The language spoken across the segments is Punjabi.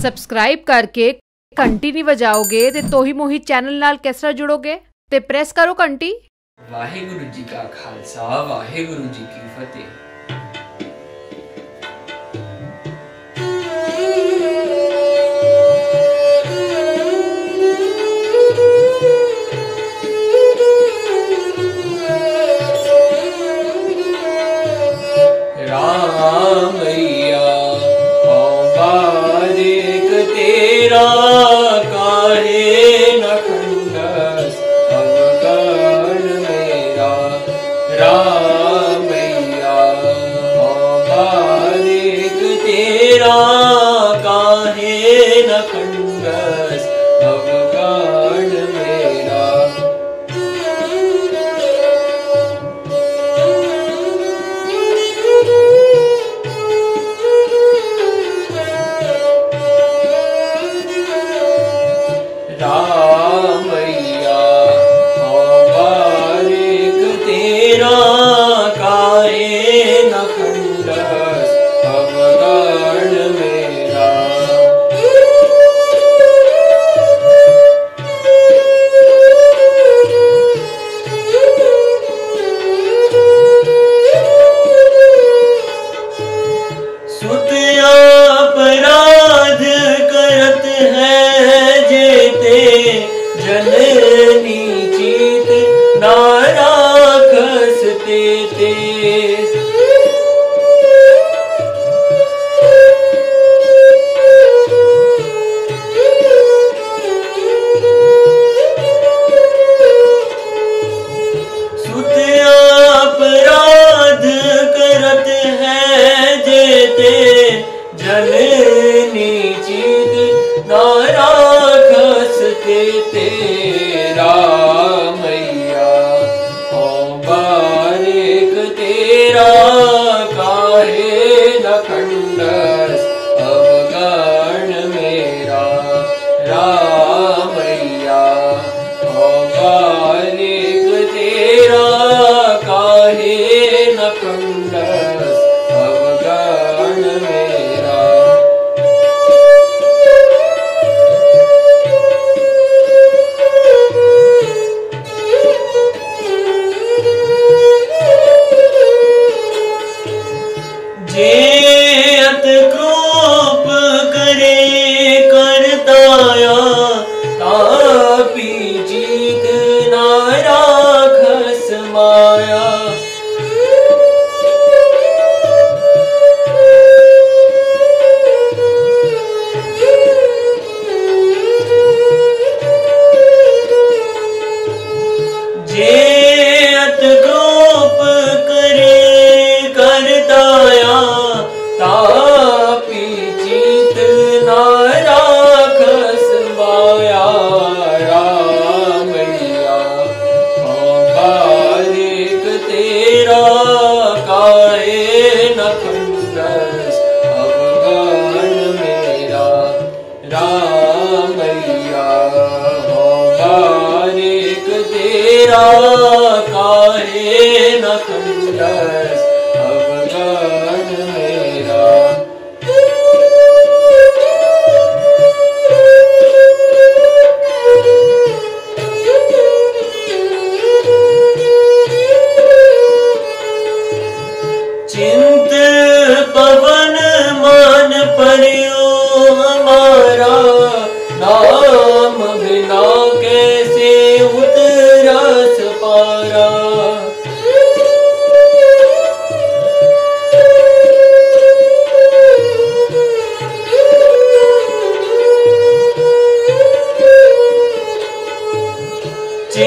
ਸਬਸਕ੍ਰਾਈਬ ਕਰਕੇ ਘੰਟੀ ਨਹੀਂ ਵਜਾਓਗੇ ਤੇ ਤੋਹੀ ਮੋਹੀ ਚੈਨਲ ਨਾਲ ਕਿਸ ਤਰ੍ਹਾਂ ਜੁੜੋਗੇ? ਤੇ ਪ੍ਰੈਸ ਕਰੋ ਘੰਟੀ। ਵਾਹਿਗੁਰੂ ਜੀ ਕਾ ਖਾਲਸਾ, ਵਾਹਿਗੁਰੂ ਜੀ ਕੀ ਫਤਿਹ। ਤੇਰਾ ਕਾਹੇ ਨਾ ਕੰਡ Jesus. पी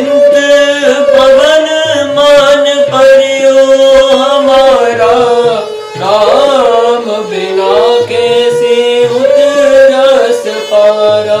अंत पवन मान करियो हमारा राम बिना कैसे उतरस पारा